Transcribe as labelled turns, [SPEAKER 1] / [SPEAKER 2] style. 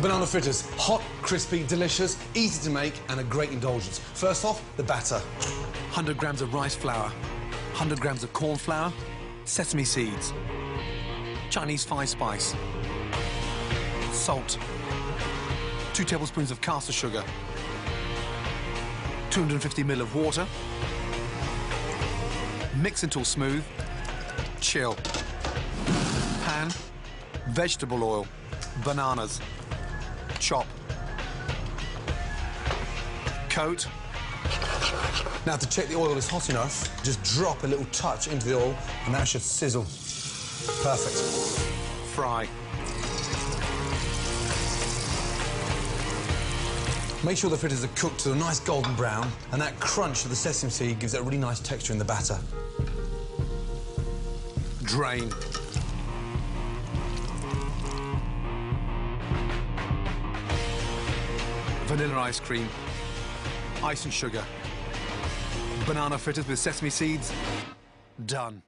[SPEAKER 1] Banana fritters, hot, crispy, delicious, easy to make, and a great indulgence. First off, the batter.
[SPEAKER 2] 100 grams of rice flour, 100 grams of corn flour, sesame seeds, Chinese five spice, salt, 2 tablespoons of caster sugar, 250 ml of water, mix until smooth, chill. Pan, vegetable oil, bananas, chop. Coat,
[SPEAKER 1] Now, to check the oil is hot enough, just drop a little touch into the oil, and that should sizzle. Perfect.
[SPEAKER 2] fry.
[SPEAKER 1] Make sure the fritters are cooked to a nice golden brown, and that crunch of the sesame seed gives it a really nice texture in the batter.
[SPEAKER 2] Drain. Vanilla ice cream. Ice and sugar. Banana fritters with sesame seeds. Done.